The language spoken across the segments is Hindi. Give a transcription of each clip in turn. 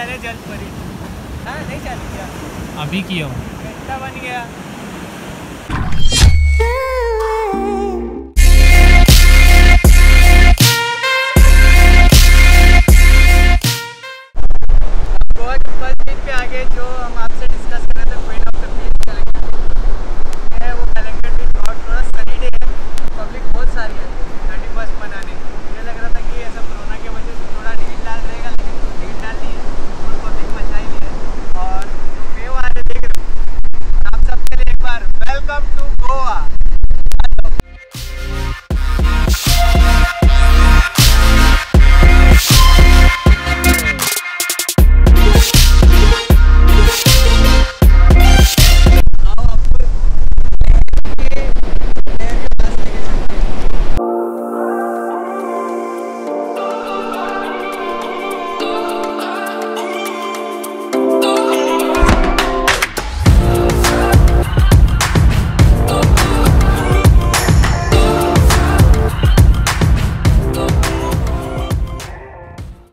चले जल परी हाँ नहीं चालू किया अभी किया हूँ घंटा बन गया बहुत जो हम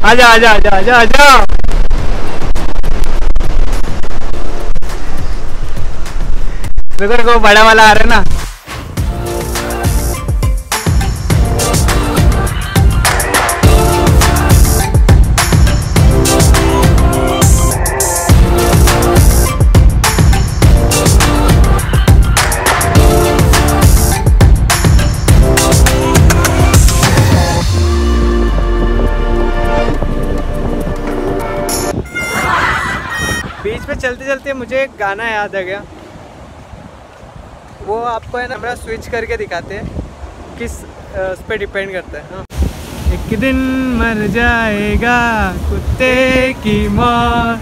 आजा आजा आजा आजा आजा। देखो देखो बड़ा वाला आ रहा है ना। चलते मुझे एक गाना याद आ गया। वो आपको है ना, हमारा स्विच करके दिखाते हैं, किस उस पर डिपेंड करता है हाँ। एक दिन मर जाएगा कुत्ते की मौत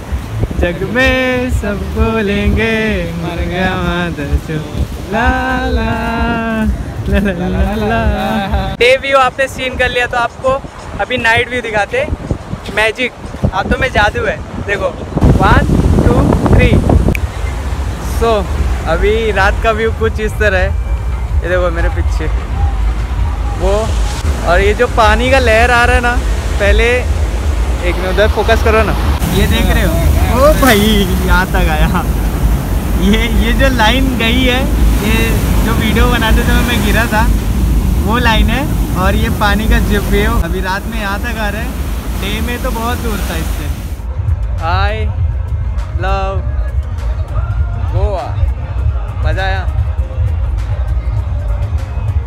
जग में सब बोलेंगे, मर गया मादर चो ला ला ला ला ला ला डे व्यू आपने सीन कर लिया तो आपको अभी नाइट व्यू दिखाते मैजिक हाथों में जादू है। देखो वन टू सो अभी रात का व्यू कुछ इस तरह है। ये देखो मेरे पीछे। वो, और ये जो पानी का लहर आ रहा है ना, पहले एक मिनट उधर फोकस करो ना। ये देख रहे हो? ओ भाई, यहाँ तक आया। ये ये जो लाइन गई है, ये जो वीडियो बनाते समय मैं गिरा था, वो लाइन है, और ये पानी का जो वेव अभी रात में यहाँ तक आ रहा है। डे में तो बहुत दूर था इससे। I love Goa. मज़ा आया।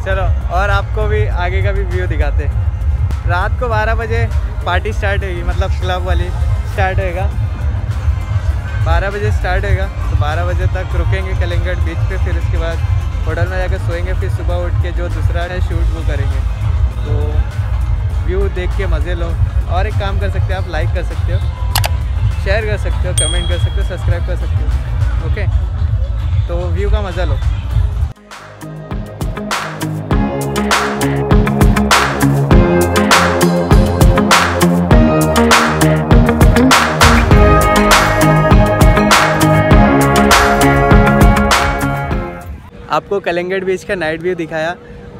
चलो, और आपको भी आगे का भी व्यू दिखाते। रात को 12 बजे पार्टी स्टार्ट होगी मतलब क्लब वाली स्टार्ट होएगा। 12 बजे स्टार्ट होएगा तो 12 बजे तक रुकेंगे कलिंगट बीच पे, फिर उसके बाद होटल में जाकर सोएँगे, फिर सुबह उठ के जो दूसरा है शूट वो करेंगे। तो व्यू देख के मज़े लो, और एक काम कर सकते हो, आप लाइक कर सकते हो शेयर कर सकते हो कमेंट कर सकते हो सब्सक्राइब कर सकते हो। ओके? तो व्यू का मज़ा लो। आपको कलंगड बीच का नाइट व्यू दिखाया।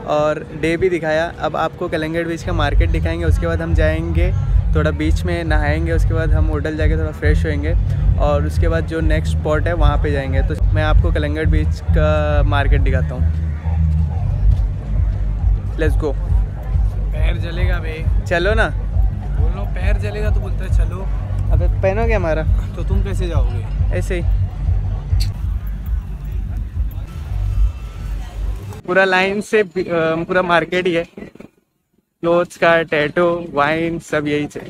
और डे भी दिखाया। अब आपको कलिंगड बीच का मार्केट दिखाएँगे उसके बाद हम जाएँगे थोड़ा बीच में नहाएँगे उसके बाद हम होटल जाके थोड़ा फ्रेश होएँगे और उसके बाद जो नेक्स्ट स्पॉट है वहाँ पे जाएँगे। तो मैं आपको कलिंगड बीच का मार्केट दिखाता हूँ। लेट्स गो पैर जलेगा बे। चलो ना। बोलो पैर जलेगा तो बोलते हैं चलो। अबे पहनोगे हमारा? तो तुम कैसे जाओगे? ऐसे ही। पूरा लाइन से पूरा मार्केट ही है। क्लोथ्स का टैटो वाइन सब यही से।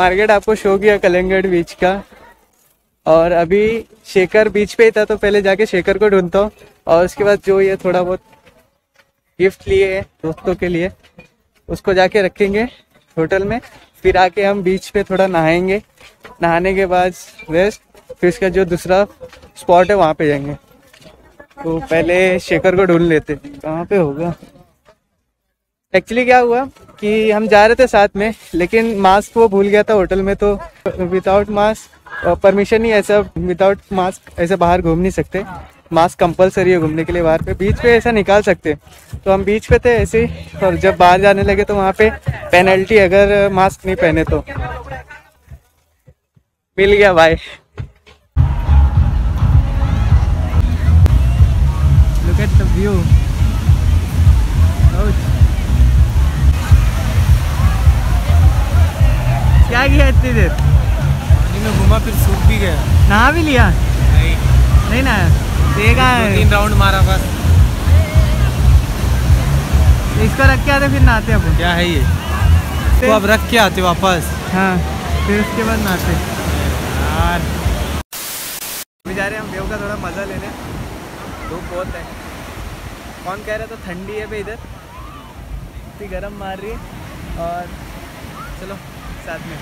मार्केट आपको शो किया कलिंगड बीच का। और अभी शेखर बीच पे ही था तो पहले जाके शेखर को ढूंढता हूँ। और उसके बाद जो ये थोड़ा बहुत गिफ्ट लिए है दोस्तों के लिए, उसको जाके रखेंगे होटल में। फिर आके हम बीच पे थोड़ा नहाएँगे। नहाने के बाद रेस्ट फिर इसका जो दूसरा स्पॉट है, वहाँ पे जाएँगे। तो पहले शेखर को ढूंढ लेते कहाँ पे होगा? एक्चुअली क्या हुआ कि हम जा रहे थे साथ में, लेकिन मास्क वो भूल गया था होटल में तो विदाउट मास्क परमिशन ही ऐसा विदाउट मास्क ऐसे बाहर घूम नहीं सकते। मास्क कंपलसरी है घूमने के लिए बाहर पे। बीच पे ऐसा निकाल सकते। तो हम बीच पे थे ऐसे ही, और जब बाहर जाने लगे तो वहाँ पे पेनल्टी अगर मास्क नहीं पहने तो। मिल गया भाई लिया? नहीं। नहीं ना देखा दो तीन राउंड मारा बस। इसको रख के आते फिर नहाते अपन क्या है ये? तो अब रख के आते वापस। हाँ फिर उसके बाद नहाते। यार। अभी जा रहे हैं हम व्यू का थोड़ा मज़ा लेने। धूप बहुत है। कौन कह रहा था ठंडी है भाई इधर। इतनी गर्म मार रही है। और चलो साथ में।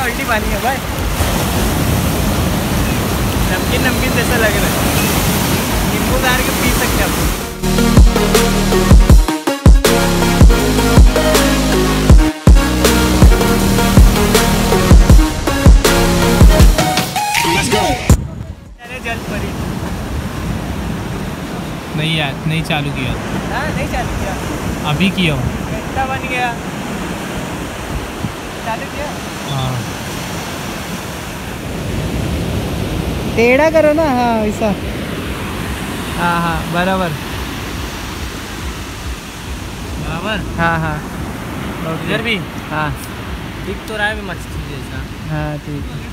सॉल्टी पानी है भाई। नमकीन नमकीन जैसा लग रहा है। नींबू गाड़ के पी सकते हैं नहीं यार नहीं चालू किया। हाँ नहीं चालू किया। अभी किया हूँ। घंटा बन गया। चालू किया हाँ। टेढ़ा करो ना हाँ ऐसा। हाँ हाँ बराबर। बराबर? हाँ हाँ। इधर भी? हाँ। दिख तो रहा है मछली जैसा हाँ ठीक है।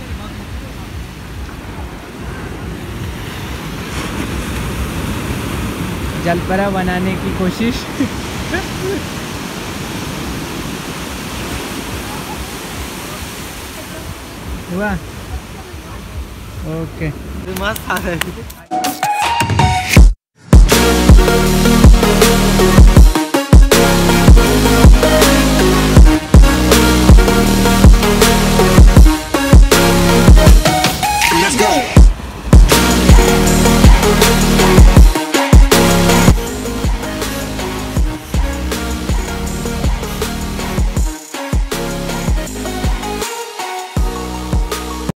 जलपरा बनाने की कोशिश। हुआ ओके मस्त आ रहा है